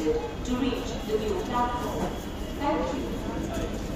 to reach the new platform. Thank you.